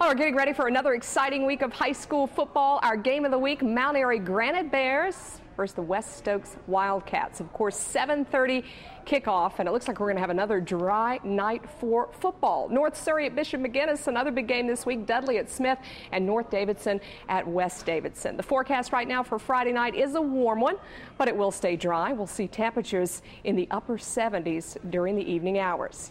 Oh, we're getting ready for another exciting week of high school football. Our game of the week, Mount Airy Granite Bears versus the West Stokes Wildcats. Of course, 7:30 kickoff, and it looks like we're going to have another dry night for football. North Surry at Bishop McGuinness, another big game this week. Dudley at Smith, and North Davidson at West Davidson. The forecast right now for Friday night is a warm one, but it will stay dry. We'll see temperatures in the upper 70s during the evening hours.